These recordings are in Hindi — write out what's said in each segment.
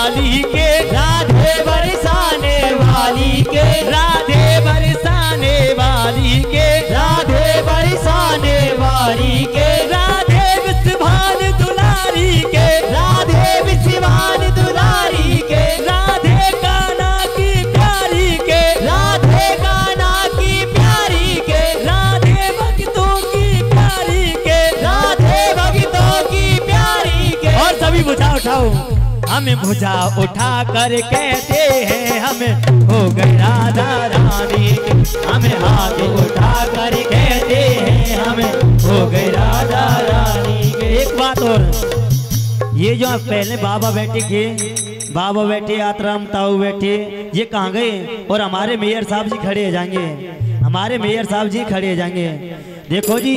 वाली के राधे बरसाने वाली के राधे बरसाने वाली के राधे बरसाने वाली के राधे विश्वान दुलारी के राधे विशिवान दुलारी के राधे काना की प्यारी के राधे गाना की प्यारी के राधे भक्तों की प्यारी के राधे भक्तों की प्यारी के और सभी बुझा उठाओ। हमें भुजा उठा कर कहते हैं, हमें हो गई राधा रानी। के हमें हाथ उठा कर कहते हैं, हमें हो गई राधा रानी। एक बात और, ये जो आप पहले बाबा बैठे थे, बाबा बैठे आतराम ताऊ बैठे, ये कहाँ गए? और हमारे मेयर साहब जी खड़े जाएँगे। हमारे मेयर साहब जी खड़े जाएँगे। देखो जी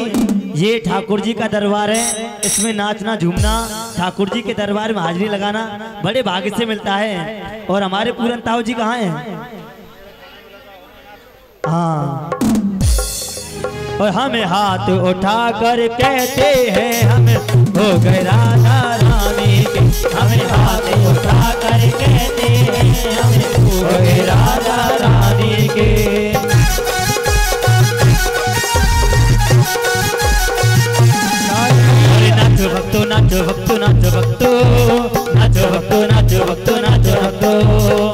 ये ठाकुर जी का दरबार है। इसमें नाचना, झूमना ठाकुर जी के दरबार में हाजिरी लगाना बड़े भाग्य से मिलता है। और हमारे पूरन ताऊ जी कहाँ हैं? हाँ। और हमें हाथ उठा कर कहते हैं, हमें हो गए राधा रानी के। हमें हाथ उठा कर कहते हैं, हमें हो गए राधा रानी के। भक्तो नाचो भक्तो नाचो भक्तो। नाचो भक्तो नाचो भक्तो नाचो भक्तो।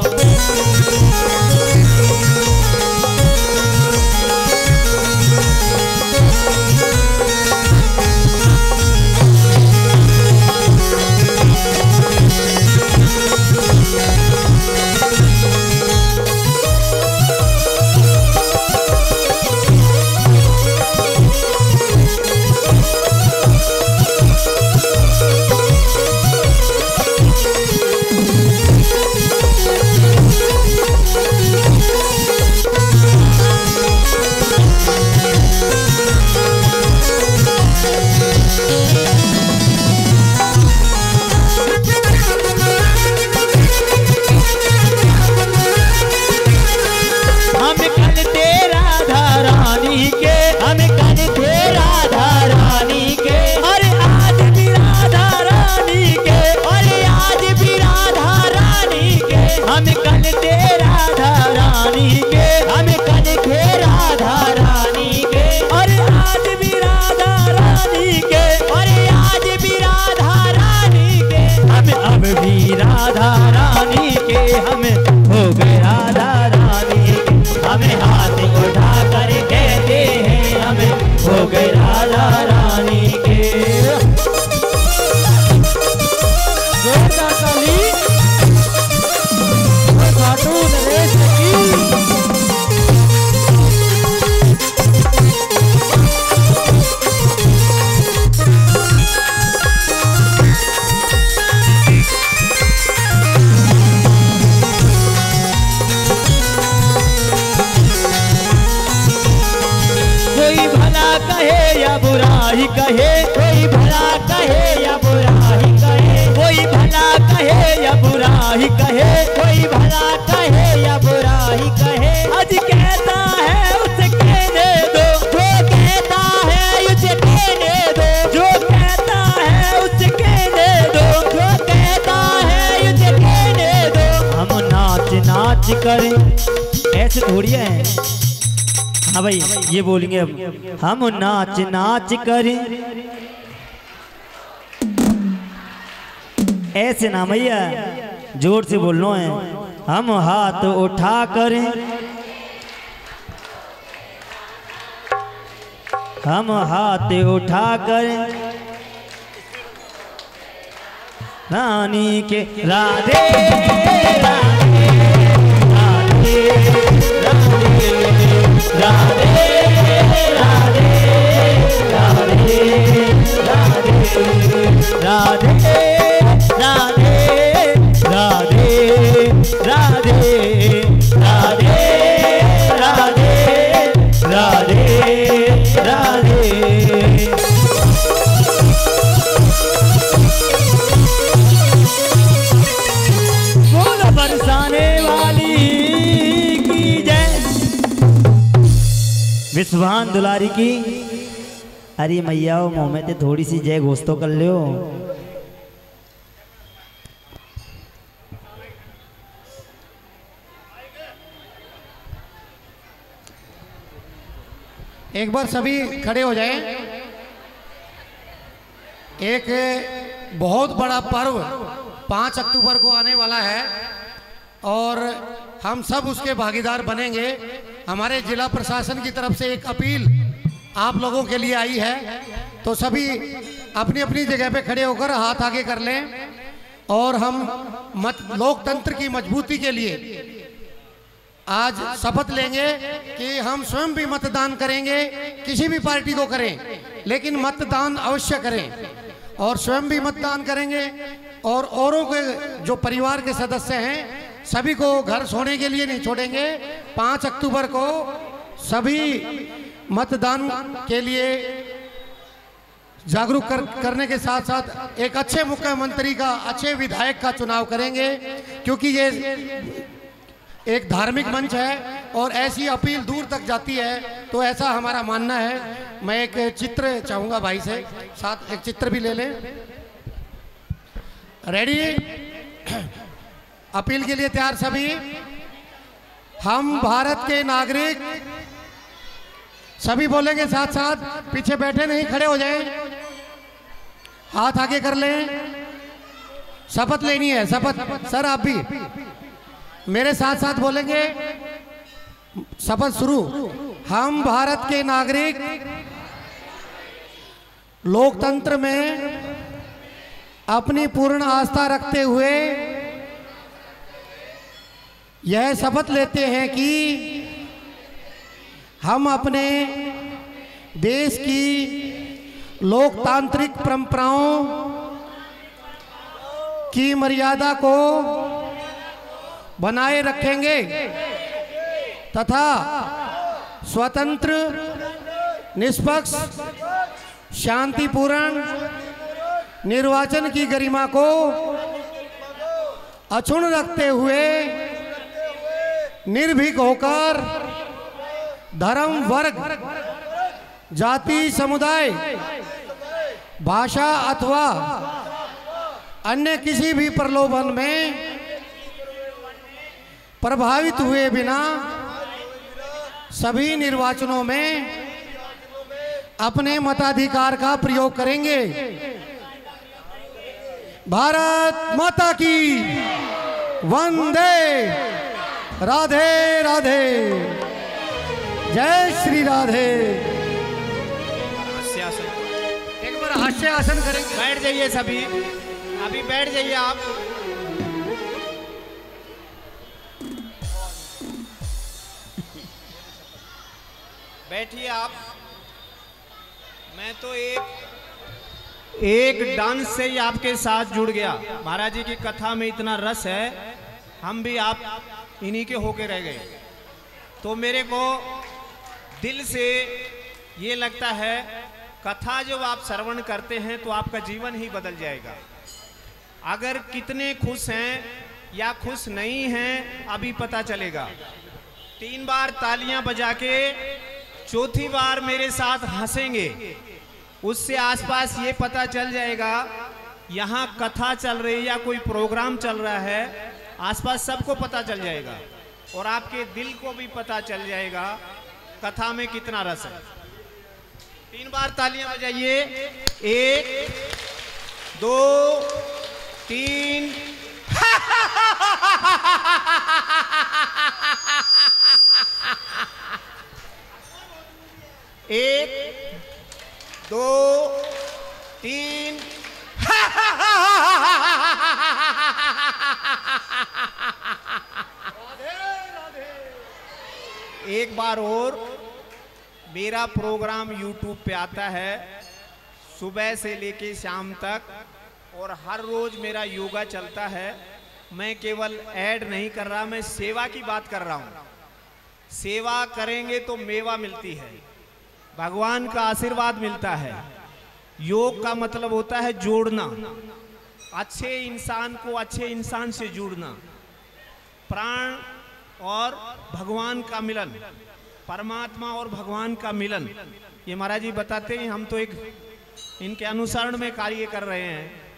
हाँ भाई, ये बोलेंगे अब। हम नाच नाच कर। ऐसे ना भैया, ज़ोर से बोलना है। हम हाथ उठा कर। हम हाथ उठा कर। रानी के राधे। राधे राधे राधे विश्वान दुलारी की। अरे मैया मुँह में ते थोड़ी सी जय घोष तो कर लियो। एक बार सभी खड़े हो जाएँ। एक बहुत बड़ा पर्व पाँच अक्टूबर को आने वाला है और हम सब उसके भागीदार बनेंगे। हमारे जिला प्रशासन की तरफ़ से एक अपील आप लोगों के लिए आई है। तो सभी अपनी अपनी जगह पे खड़े होकर हाथ आगे कर लें और हम मत, लोकतंत्र की मजबूती के लिए आज शपथ लेंगे कि हम स्वयं भी मतदान करेंगे, किसी भी पार्टी को करें, लेकिन मतदान अवश्य करें और स्वयं भी मतदान करेंगे और औरों के, जो परिवार के सदस्य हैं सभी को घर सोने के लिए नहीं छोड़ेंगे। पाँच अक्टूबर को सभी मतदान के लिए जागरूक कर, करने के साथ साथ एक अच्छे मुख्यमंत्री का अच्छे विधायक का चुनाव करेंगे क्योंकि ये एक धार्मिक मंच है और ऐसी अपील दूर तक जाती है तो ऐसा हमारा मानना है। मैं एक चित्र चाहूँगा भाई से साथ एक चित्र भी ले लें। रेडी अपील के लिए तैयार सभी। हम भारत के नागरिक सभी बोलेंगे साथ साथ पीछे बैठे नहीं, खड़े हो जाएँ। हाथ आगे कर लें। शपथ लेनी है, शपथ। सर, आप भी। मेरे साथ साथ बोलेंगे, शपथ शुरू। हम भारत के नागरिक लोकतंत्र में अपनी पूर्ण आस्था रखते हुए यह शपथ लेते हैं कि हम अपने देश की लोकतांत्रिक परंपराओं की मर्यादा को बनाए रखेंगे तथा स्वतंत्र, निष्पक्ष, शांतिपूर्ण निर्वाचन की गरिमा को अक्षुण रखते हुए निर्भीक होकर धर्म वर्ग, जाति, समुदाय, भाषा अथवा अन्य किसी भी प्रलोभन में प्रभावित हुए बिना सभी निर्वाचनों में अपने मताधिकार का प्रयोग करेंगे। भारत माता की वंदे राधे राधे। जय श्री राधे। एक बार हास्य आसन करेंगे। बैठ जाइए सभी। अभी बैठ जाइए आप। बैठिए आप। मैं तो एक एक डांस से ही आपके साथ जुड़ गया। महाराज जी की कथा में इतना रस है। हम भी आप इन्हीं के होके रह गए। तो मेरे को दिल से ये लगता है, कथा जब आप श्रवण करते हैं तो आपका जीवन ही बदल जाएगा। अगर कितने खुश हैं या खुश नहीं हैं, अभी पता चलेगा। तीन बार तालियाँ बजा के चौथी बार मेरे साथ हंसेंगे। उससे आसपास ये पता चल जाएगा, यहाँ कथा चल रही है या कोई प्रोग्राम चल रहा है आसपास सबको पता चल जाएगा। और आपके दिल को भी पता चल जाएगा कथा में कितना रस है। तीन बार तालियाँ बजाइए। एक, दो, तीन। एक, दो, तीन। एक बार और, मेरा प्रोग्राम यूट्यूब पे आता है। सुबह से लेके शाम तक, और हर रोज मेरा योगा चलता है। मैं केवल ऐड नहीं कर रहा, मैं सेवा की बात कर रहा हूँ। सेवा करेंगे तो मेवा मिलती है। भगवान का आशीर्वाद मिलता है। योग का मतलब होता है जोड़ना। अच्छे इंसान को अच्छे इंसान से जुड़ना। प्राण और भगवान का मिलन, परमात्मा और भगवान का मिलन। ये महाराज जी बताते हैं, हम तो एक इनके अनुसरण में कार्य कर रहे हैं।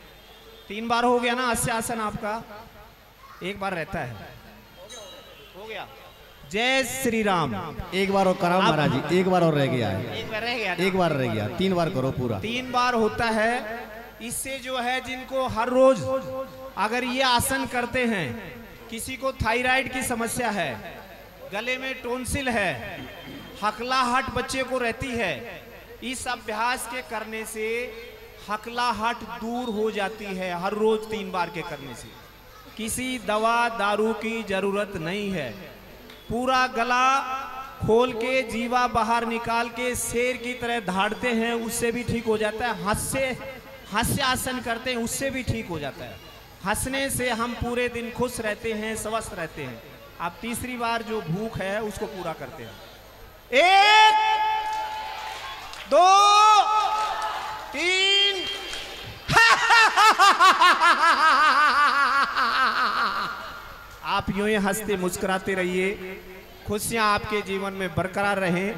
तीन बार हो गया ना अस्य आसन आपका। एक बार रहता है। हो गया। जय श्री राम एक बार और कराओ महाराज जी एक बार और रह गया है। एक बार रह गया। एक बार रह गया तीन बार करो पूरा। तीन बार होता है। इससे जो है जिनको हर रोज अगर ये आसन करते हैं किसी को थायराइड की समस्या है गले में टोंसिल है हकलाहट बच्चे को रहती है इस अभ्यास के करने से हकलाहट दूर हो जाती है हर रोज तीन बार के करने से। किसी दवा दारू की ज़रूरत नहीं है। पूरा गला खोल के, जीवा बाहर निकाल के, शेर की तरह धाड़ते हैं, उससे भी ठीक हो जाता है। हंससे हास्य आसन करते हैं, उससे भी ठीक हो जाता है। हंसने से हम पूरे दिन खुश रहते हैं, स्वस्थ रहते हैं। आप तीसरी बार जो भूख है, उसको पूरा करते हैं। एक, दो, तीन। आप यूँ ही हँसते मुस्कुराते रहिए। खुशियाँ आपके जीवन में बरकरार रहें।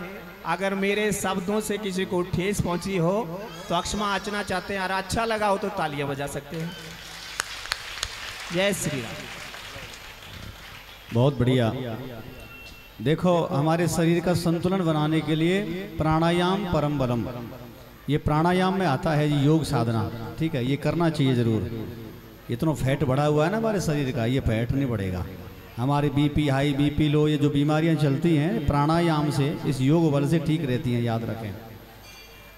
अगर मेरे शब्दों से किसी को ठेस पहुँची हो तो अक्षमा आचना चाहते हैं। और अच्छा लगा हो तो तालियाँ बजा सकते हैं। जय श्री राम। बहुत बढ़िया। देखो, हमारे शरीर का संतुलन बनाने के लिए प्राणायाम परम बलम। ये प्राणायाम में आता है योग साधना। ठीक है, ये करना चाहिए ज़रूर। इतना फैट बढ़ा हुआ है ना हमारे शरीर का, ये फैट नहीं बढ़ेगा। हमारे बीपी हाई बीपी लो ये जो बीमारियाँ चलती हैं, प्राणायाम से इस योग बल से ठीक रहती हैं, याद रखें।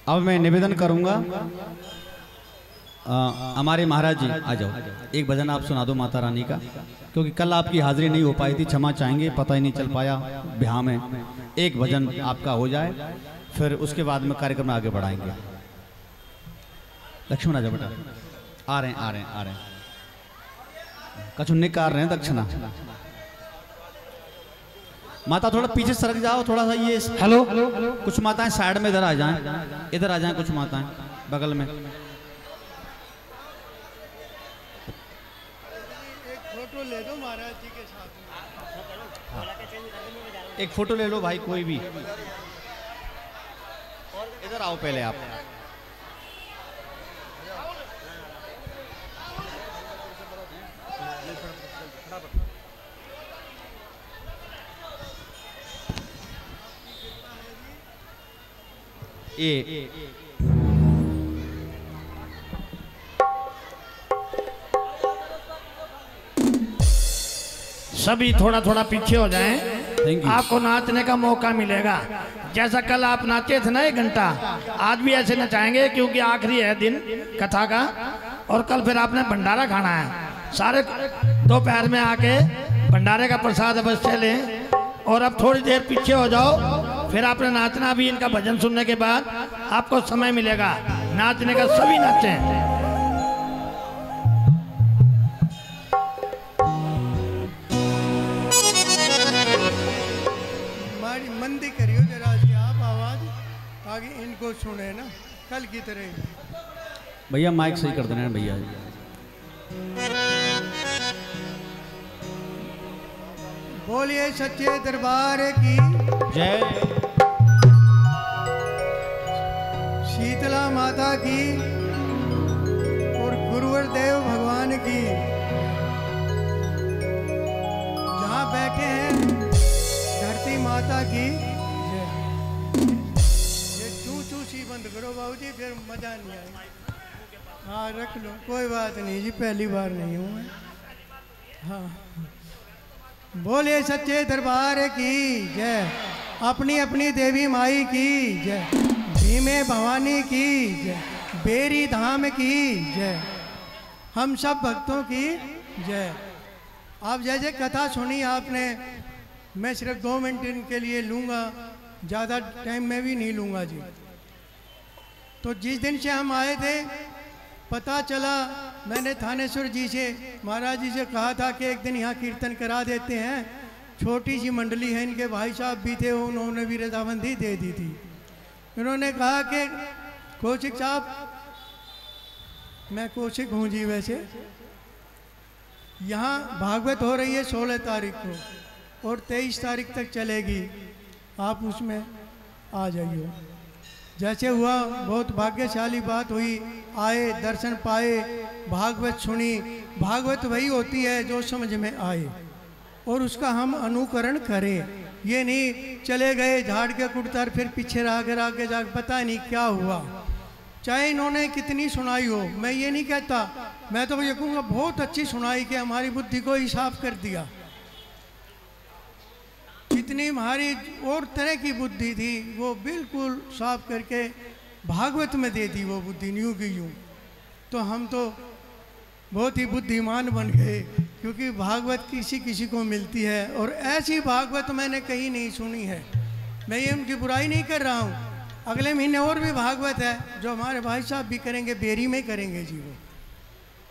अब मैं निवेदन करूँगा हमारे महाराज जी, आ जाओ। एक भजन आप सुना दो माता रानी का, क्योंकि कल आपकी हाजिरी नहीं हो पाई थी, क्षमा चाहेंगे, पता ही नहीं चल पाया ब्याह में एक भजन आपका हो जाए, फिर उसके बाद में कार्यक्रम आगे बढ़ाएँगे। लक्ष्मण आ जाओ बेटा, आ रहे हैं, आ रहे हैं, आ रहे हैं। कछु निकाल रहे हैं दक्षिणा। माता थोड़ा पीछे सरक जाओ थोड़ा सा ये हेलो। कुछ माताएँ साइड में इधर आ जाएँ। इधर आ जाएँ कुछ माताएँ बगल में। फ़ोटो ले दो महाराज जी के साथ एक फ़ोटो ले लो भाई कोई भी। इधर आओ पहले आप। ये सभी थोड़ा थोड़ा पीछे हो जाएँ। आपको नाचने का मौका मिलेगा। जैसा कल आप नाचे थे ना एक घंटा आज भी ऐसे नचाएँगे क्योंकि आखिरी है दिन कथा का। और कल फिर आपने भंडारा खाना है। सारे दोपहर में आके भंडारे का प्रसाद अवश्य लें। और अब थोड़ी देर पीछे हो जाओ। फिर आपने नाचना भी इनका भजन सुनने के बाद आपको समय मिलेगा। नाचने का सभी नाचें मंदी करियो जरा आप आवाज़ ताकि इनको सुने ना कल की तरह। भैया माइक सही कर देना भैया। बोलिए सच्चे दरबार की। जय। शीतला माता की और गुरुवर देव भगवान की। जहाँ बैठे हैं धरती माता की। ये चू चू सी बंद करो बाबू जी फिर मज़ा नहीं आएगा। हाँ रख लो, कोई बात नहीं जी, पहली बार नहीं हूँ मैं। हाँ। बोले सच्चे दरबार की जय। अपनी अपनी देवी माई की जय। भीमे भवानी की जय। बेरी धाम की जय। हम सब भक्तों की जय। आप जैसे कथा सुनी आपने। मैं सिर्फ़ दो मिनट इनके लिए लूँगा। ज़्यादा टाइम में भी नहीं लूँगा जी। तो जिस दिन से हम आए थे, पता चला, मैंने थानेश्वर जी से, महाराज जी से कहा था कि एक दिन यहाँ कीर्तन करा देते हैं। छोटी सी मंडली है, इनके भाई साहब भी थे, उन्होंने भी रजामंदी दे दी थी। इन्होंने कहा कि, कौशिक साहब, मैं कौशिक हूँ जी वैसे। यहाँ भागवत हो रही है सोलह तारीख को, और तेईस तारीख तक चलेगी। आप उसमें आ जाइए। जैसे हुआ, बहुत भाग्यशाली बात हुई। आए, दर्शन पाए, भागवत सुनी। भागवत वही होती है जो समझ में आए। और उसका हम अनुकरण करें। ये नहीं, चले गए, झाड़ के कुटतर, फिर पीछे रह कर आगे जाकर पता नहीं क्या हुआ। चाहे इन्होंने कितनी सुनाई हो, मैं ये नहीं कहता, मैं तो ये कहूँगा, बहुत अच्छी सुनाई कि हमारी बुद्धि को ही साफ़ कर दिया। जितनी हमारी और तरह की बुद्धि थी, वो बिल्कुल साफ़ करके भागवत में दे दी वो बुद्धि यूँ की यूँ। तो हम तो बहुत ही बुद्धिमान बन गए। क्योंकि भागवत किसी किसी को मिलती है और ऐसी भागवत मैंने कहीं नहीं सुनी है। मैं ये उनकी बुराई नहीं कर रहा हूँ। अगले महीने और भी भागवत है, जो हमारे भाई साहब भी करेंगे, बेरी में करेंगे जी वो,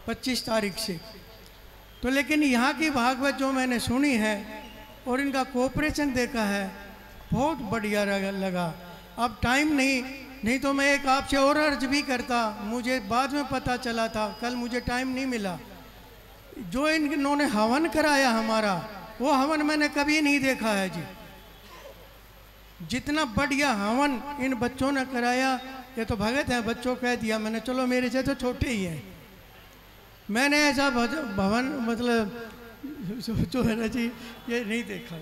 पच्चीस तारीख से। तो लेकिन यहाँ की भागवत जो मैंने सुनी है और इनका कोऑपरेशन देखा है, बहुत बढ़िया लगा- अब टाइम नहीं नहीं तो मैं एक आपसे और अर्ज़ भी करता। मुझे बाद में पता चला था, कल मुझे टाइम नहीं मिला। जो इन- इन्होंने हवन कराया हमारा, वो हवन मैंने कभी नहीं देखा है जी। जितना बढ़िया हवन इन बच्चों ने कराया, ये तो भगत है, बच्चों कह दिया मैंने, चलो मेरे से तो छोटे ही हैं। मैंने ऐसा भवन मतलब जो है ना जी, ये नहीं देखा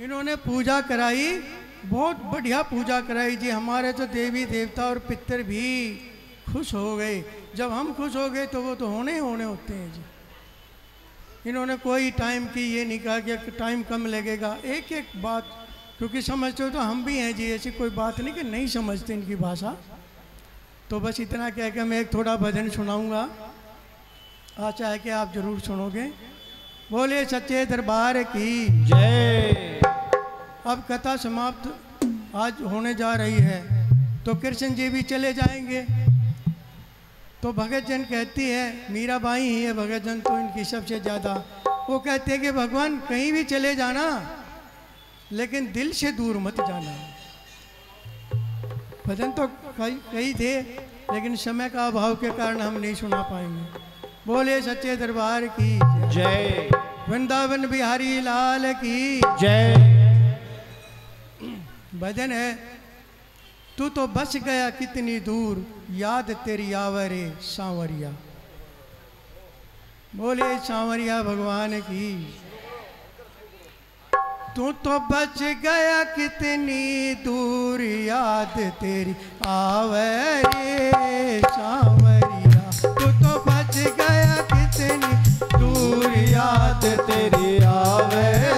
इन्होंने पूजा कराई, बहुत बढ़िया पूजा कराई जी, हमारे तो देवी देवता और पितर भी। खुश हो गए जब हम खुश हो गए तो वो तो होने होने होते हैं जी। इन्होंने कोई टाइम की ये नहीं कहा कि टाइम कम लगेगा। एक एक बात, क्योंकि समझते हो तो हम भी हैं जी, ऐसी कोई बात नहीं कि नहीं समझते इनकी भाषा। तो बस इतना कह के मैं एक थोड़ा भजन सुनाऊँगा। आशा है कि आप ज़रूर सुनोगे। बोले, सच्चे दरबार की जय। अब कथा समाप्त आज होने जा रही है। तो कृष्ण जी भी चले जाएँगे। तो भगत जन कहती है मीरा बाई ही है भगत जन तो इनकी सबसे ज़्यादा। वो कहते हैं कि भगवान कहीं भी चले जाना लेकिन दिल से दूर मत जाना। भजन तो कई कई थे लेकिन समय का अभाव के कारण हम नहीं सुना पाएँगे। बोले सच्चे दरबार की जय। वृंदावन बिहारी लाल की जय। भजन है तू तो बस गया कितनी दूर याद तेरी आवरे सांवरिया। बोले, सांवरिया भगवान की, तू तो बच गया कितनी दूर, याद तेरी आवरे सांवरिया। तू तो बच गया कितनी दूर, याद तेरी आवे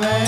तेरी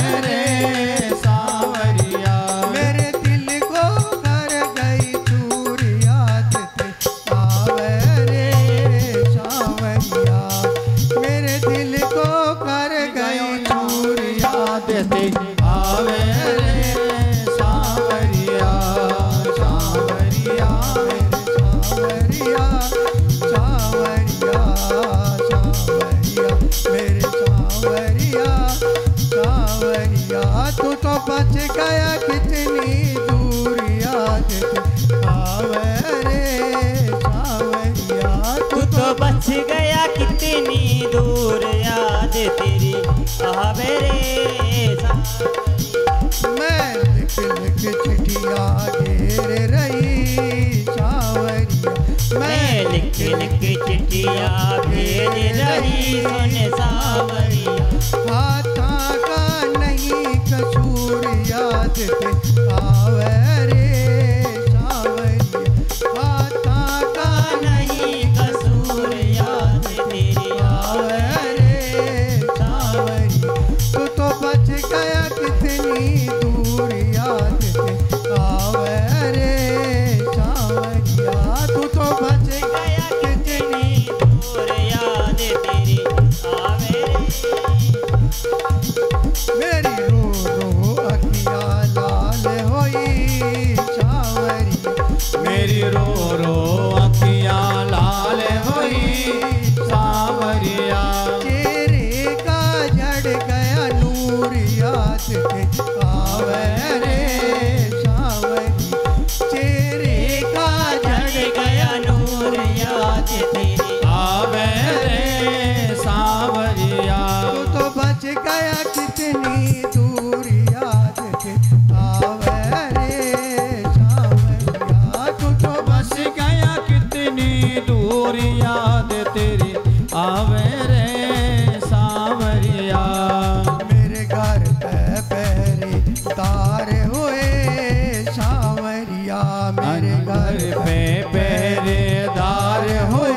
याद सावरिया मेरे घर पे पहरेदार हुए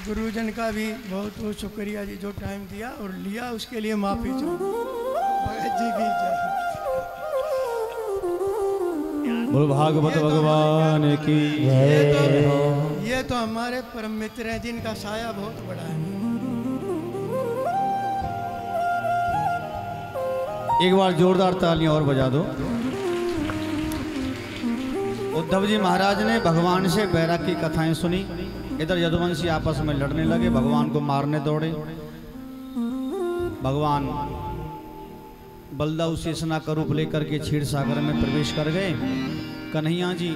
गुरुजन का भी बहुत बहुत शुक्रिया जी जो टाइम दिया और लिया उसके लिए माफ़ी चाहूँ भगत जी की जय बोल भागवत भगवान की ये तो ये तो हमारे परम मित्र हैं जिनका साया बहुत बड़ा है। एक बार जोरदार तालियाँ और बजा दो। उद्धव जी महाराज ने भगवान से बैराग की कथाएँ सुनी। इधर यदुवंशी आपस में लड़ने लगे? भगवान को मारने दौड़े। भगवान बलदाऊ शेषना का रूप लेकर के क्षीर सागर में प्रवेश कर गए। कन्हैया जी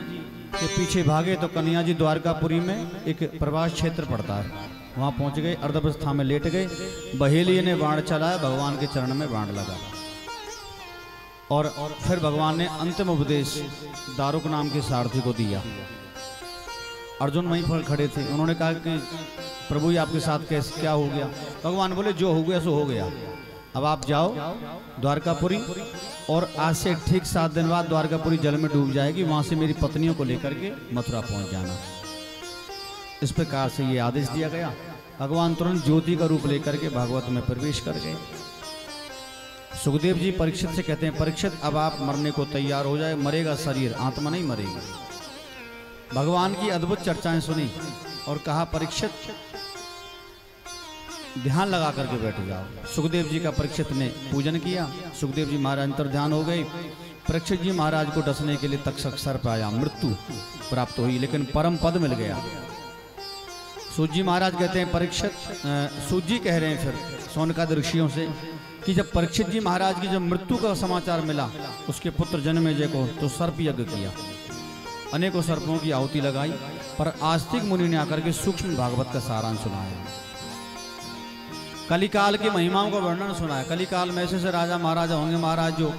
के पीछे भागे तो कन्हैया जी द्वारकापुरी में एक प्रवास क्षेत्र पड़ता है। वहाँ पहुँच गए, अर्धवस्था में लेट गए। बहेलिए ने बाण चलाया, भगवान के चरण में बाण लगा। और फिर भगवान ने अंतिम उपदेश दारुक नाम के सारथी को दिया। अर्जुन वहीं पर खड़े थे। उन्होंने कहा कि, प्रभु जी, आपके साथ कैसे, क्या हो गया? भगवान बोले, जो हो गया, सो हो गया। अब आप जाओ, द्वारकापुरी, और आज से ठीक सात दिन बाद द्वारकापुरी जल में डूब जाएगी। वहाँ से मेरी पत्नियों को लेकर के मथुरा पहुँच जाना। इस प्रकार से ये आदेश दिया गया। भगवान तुरंत ज्योति का रूप लेकर के भागवत में प्रवेश कर गए। सुखदेव जी परीक्षित से कहते हैं, परीक्षित, अब आप मरने को तैयार हो जाए। मरेगा शरीर, आत्मा नहीं मरेगी। भगवान की अद्भुत चर्चाएँ सुनी और कहा, परीक्षित, ध्यान लगा करके बैठ जाओ। सुखदेव जी का परीक्षित ने पूजन किया। सुखदेव जी महाराज अंतर ध्यान हो गए। परीक्षित जी महाराज को डसने के लिए तक्षक सर पे आया। मृत्यु प्राप्त हुई, लेकिन परम पद मिल गया। सूजी महाराज कहते हैं, परीक्षित सूजी कह रहे हैं फिर सोनका ऋषियों से कि जब परीक्षित जी महाराज की जब मृत्यु का समाचार मिला, उसके पुत्र जन्मेजय को तो सर्प यज्ञ किया। अनेकों सर्पों की आहुति लगाई, पर आस्तिक मुनि ने आकर के सूक्ष्म भागवत का सारांश सुनाया। कलिकाल की महिमाओं का वर्णन सुनाया। कलिकाल में ऐसे राजा महाराजा होंगे महाराज जो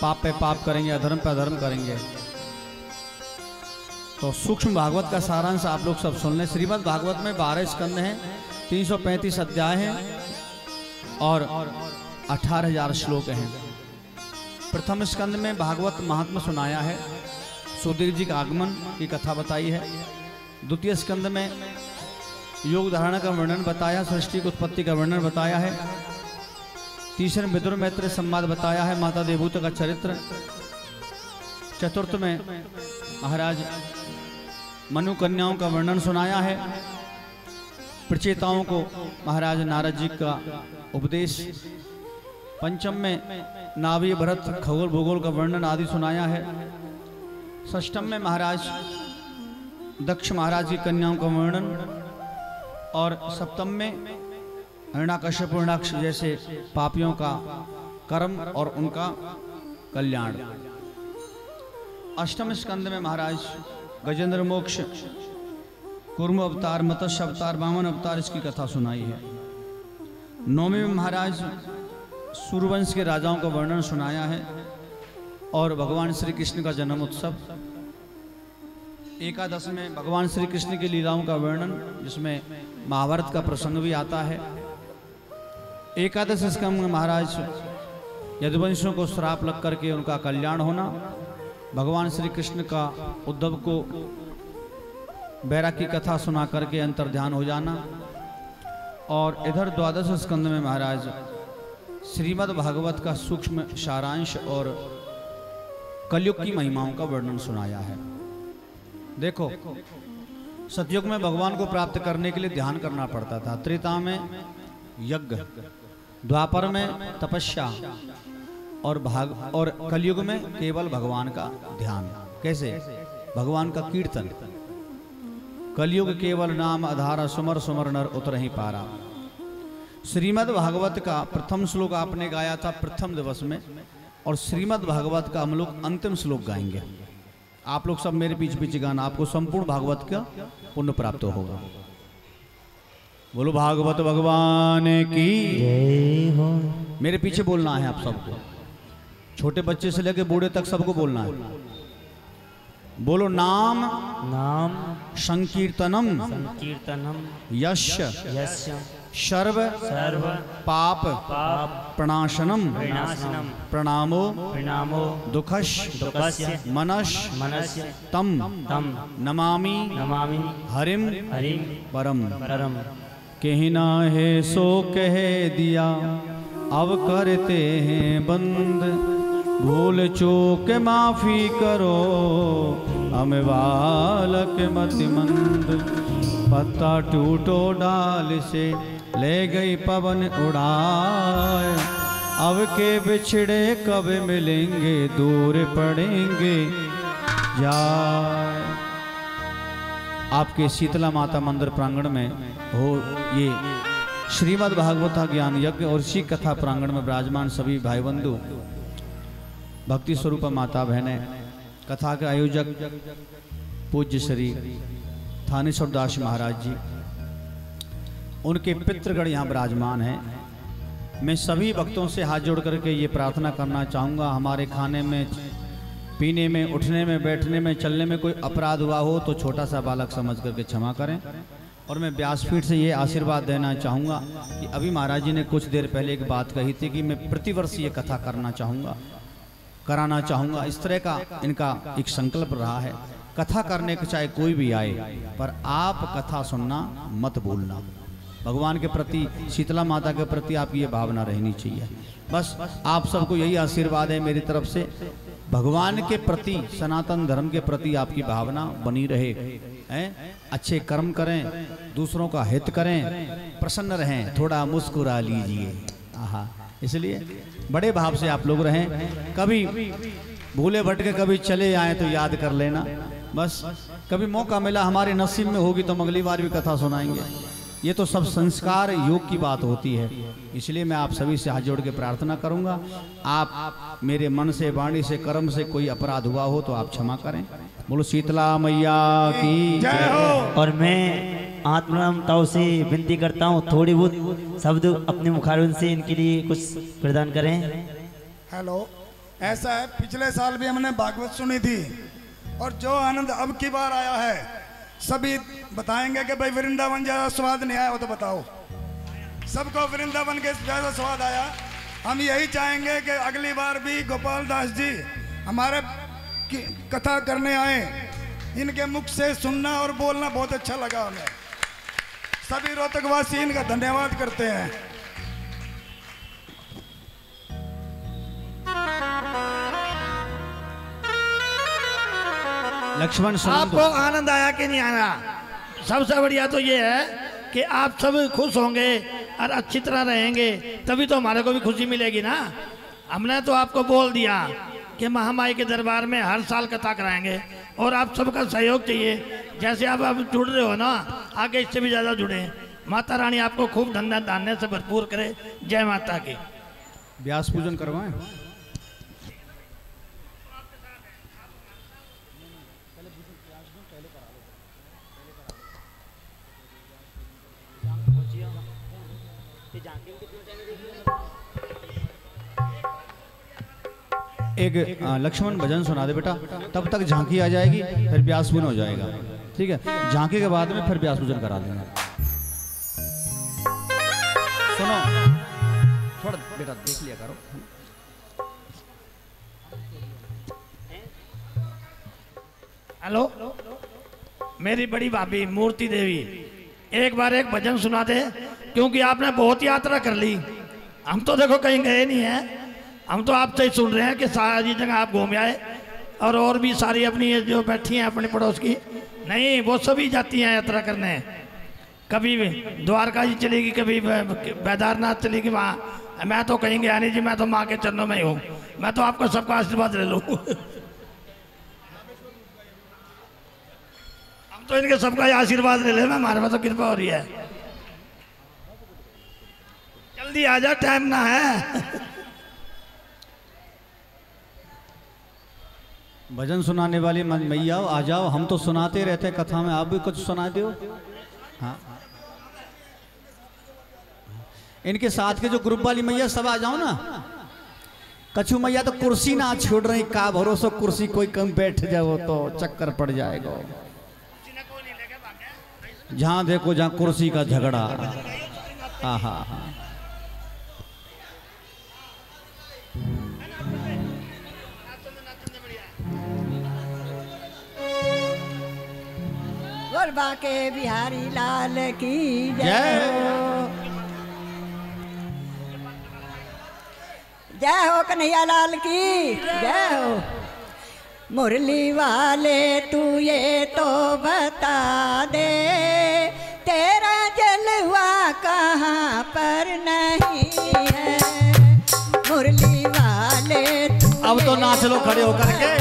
पाप पे पाप करेंगे, अधर्म पे अधर्म करेंगे। तो सूक्ष्म भागवत का सारांश आप लोग सब सुन लें। श्रीमद भागवत में बारह स्कंद हैं 335 अध्याय हैं और अठारह हज़ार श्लोक हैं। प्रथम स्कंद में भागवत महात्मा सुनाया है। सुधीर जी का आगमन की कथा बताई है। द्वितीय स्कंद में योग धारणा का वर्णन बताया, सृष्टि की उत्पत्ति का वर्णन बताया है। तीसरे मित्र मैत्र संवाद बताया है, माता देवूत का चरित्र। चतुर्थ में महाराज मनु कन्याओं का वर्णन सुनाया है। प्रचेताओं को महाराज नारद जी का उपदेश। पंचम में नावी भरत, खगोल, भूगोल का वर्णन आदि सुनाया है। षष्टम में महाराज, दक्ष महाराज की कन्याओं का वर्णन और सप्तम में हिरणाकश्यप, हिरणाक्ष जैसे पापियों का कर्म और उनका कल्याण। अष्टम स्कंद में महाराज, गजेंद्र मोक्ष, कुर्म अवतार, मत्स्य अवतार वामन अवतार, इसकी कथा सुनाई है। नौमी में महाराज, सूर्यवंश के राजाओं का वर्णन सुनाया है। और भगवान श्री कृष्ण का जन्म उत्सव। एकादश में भगवान श्री कृष्ण की लीलाओं का वर्णन, जिसमें महाभारत का प्रसंग भी आता है। एकादश स्कंद में महाराज यदुवंशों को श्राप लग करके उनका कल्याण होना, भगवान श्री कृष्ण का उद्धव को बैरा की कथा सुना करके अंतर ध्यान हो जाना। और इधर द्वादश स्कंद में महाराज श्रीमद् भागवत का सूक्ष्म सारांश और कलयुग की महिमाओं का वर्णन सुनाया है। देखो, सतयुग में भगवान को प्राप्त करने के लिए ध्यान करना पड़ता था। त्रेता में यज्ञ, द्वापर में तपस्या, और भाग, और कलयुग में केवल भगवान का ध्यान। कैसे? भगवान का कीर्तन। कलयुग केवल नाम, आधार, सुमर सुमर, नर, उतर ही पारा। श्रीमद् भागवत का प्रथम श्लोक आपने गाया था प्रथम दिवस में। और श्रीमद् भागवत का हम लोग अंतिम श्लोक गाएँगे। आप लोग सब मेरे पीछे पीछे गाना आपको संपूर्ण भागवत का पुण्य प्राप्त होगा। बोलो भागवत भगवान की हो मेरे पीछे बोलना है आप सबको। छोटे बच्चे से लेकर बूढ़े तक सबको बोलना है। बोलो नाम नाम संकीर्तनम। संकीर्तनम। यश। यस्य सर्व सर्व पाप पाप प्रणाशनम विनाशनम प्रणामो प्रणामो दुखश दुःखस्य मनश मनस्य तम तम नमामि नमामि हरिम हरिम परम। परम। कहना है सो कह दिया अब करते हैं बंद। भूल चूक माफ़ी करो हम बालक मत मंद पत्ता टूटो डाल से ले गई पवन उड़ाए। अब के बिछड़े कब मिलेंगे, दूर पड़ेंगे, जाए। आपके शीतला माता मंदिर प्रांगण में हो ये श्रीमद् भागवता ज्ञान यज्ञ और इसी कथा प्रांगण में विराजमान सभी भाई बंधु भक्ति स्वरूप माता बहने, कथा के आयोजक पूज्य श्री थानेश्वर दास महाराज जी उनके पितृगण यहाँ विराजमान हैं। मैं सभी भक्तों से हाथ जोड़ करके ये प्रार्थना करना चाहूँगा, हमारे खाने में, पीने में, उठने में, बैठने में, चलने में कोई अपराध हुआ हो तो छोटा सा बालक समझ करके क्षमा करें। और मैं व्यासपीठ से ये आशीर्वाद देना चाहूँगा कि अभी महाराज जी ने कुछ देर पहले एक बात कही थी कि मैं प्रतिवर्ष ये कथा करना चाहूँगा, कराना चाहूँगा। इस तरह का इनका एक संकल्प रहा है। कथा करने के चाहे कोई भी आए, पर आप कथा सुनना मत भूलना। भगवान के प्रति, शीतला माता के प्रति आपकी ये भावना रहनी चाहिए। बस आप सबको यही आशीर्वाद है मेरी तरफ़ से। भगवान के प्रति, सनातन धर्म के प्रति आपकी भावना बनी रहे। हैं? अच्छे कर्म करें, दूसरों का हित करें, प्रसन्न रहें, थोड़ा मुस्कुरा लीजिए। आहा, इसलिए बड़े भाव से आप लोग रहें। कभी भूले भटके कभी चले आए तो याद कर लेना। बस, कभी मौका मिला हमारे नसीब में होगी तो हम अगली बार भी कथा सुनाएँगे। ये तो सब संस्कार योग की बात होती है। इसलिए मैं आप सभी से हाथ जोड़ के प्रार्थना करूँगा। आप मेरे मन से वाणी से कर्म से कोई अपराध हुआ हो तो आप क्षमा करें। बोलो शीतला मैया की और मैं आत्मताओं से विनती करता हूँ थोड़ी बहुत शब्द अपने मुखारविंद से इनके लिए कुछ प्रदान करें। हेलो ऐसा है पिछले साल भी हमने भागवत सुनी थी। और जो आनंद अब की बार आया है सभी बताएँगे कि भाई वृंदावन ज़्यादा स्वाद नहीं आया हो तो बताओ। सबको वृंदावन के ज़्यादा स्वाद आया। हम यही चाहेंगे कि अगली बार भी गोपाल दास जी हमारे कथा करने आए। इनके मुख से सुनना और बोलना बहुत अच्छा लगा हमें। सभी रोहतकवासी इनका धन्यवाद करते हैं। लक्ष्मण आपको आनंद आया कि नहीं आया? सबसे बढ़िया तो ये है कि आप सब खुश होंगे और अच्छी तरह रहेंगे तभी तो हमारे को भी खुशी मिलेगी ना। हमने तो आपको बोल दिया कि महामाई के दरबार में हर साल कथा कराएँगे और आप सबका सहयोग चाहिए। जैसे आप अब जुड़ रहे हो ना आगे इससे भी ज़्यादा जुड़े। माता रानी आपको खूब धंधा धान्य से भरपूर करे। जय माता की। व्यास पूजन करवाएँ? एक लक्ष्मण भजन सुना दे बेटा। तब तक झांकी आ जाएगी, फिर व्यास पूजन हो जाएगा। ठीक है? झांकी के बाद में फिर व्यास पूजन करा देंगे। सुनो, थोड़ा बेटा देख लिया करो। हेलो, मेरी बड़ी भाभी, मूर्ति देवी। एक बार एक भजन सुना दे, क्योंकि आपने बहुत यात्रा कर ली। हम तो देखो कहीं गए नहीं हैं। हम तो आपसे ही सुन रहे हैं कि सारी जगह आप घूम आए और और भी सारी अपनी जो बैठी हैं अपने पड़ोस की। नहीं, वो सभी जाती हैं यात्रा करने। कभी द्वारका जी चलेगी, कभी बैदारनाथ चलेगी वहाँ। मैं तो कहीं गया नहीं जी, मैं तो माँ के चरणों में ही हूँ। मैं तो आपको सबका आशीर्वाद ले लूँ। हम तो इनके सबका आशीर्वाद ले ले। हमारे में तो कृपा हो रही है। जल्दी आ जा, टाइम ना है। भजन सुनाने वाली मैया, आ जाओ, हम तो सुनाते रहते हैं कथा में, आप भी कुछ सुना दो हाँ। इनके साथ के जो ग्रुप वाली मैया, सब आ जाओ ना। कछु मैया तो कुर्सी ना छोड़ रही, का भरोसा, कुर्सी कोई कम बैठ जाओ तो चक्कर पड़ जाएगा। जहाँ देखो, जहाँ कुर्सी का झगड़ा। हाँ हाँ हाँ। गोरबा के बिहारी लाल की जय जय। हो जय हो कन्हैया लाल की। जय हो। मुरली वाले तू ये तो बता दे तेरा जलवा कहाँ पर नहीं है? मुरली वाले अब तो नाच लो खड़े होकर के।